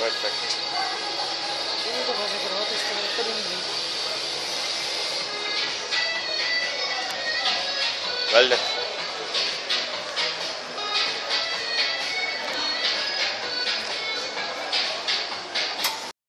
Sino ko kasi gratis ko ito rin din. Well,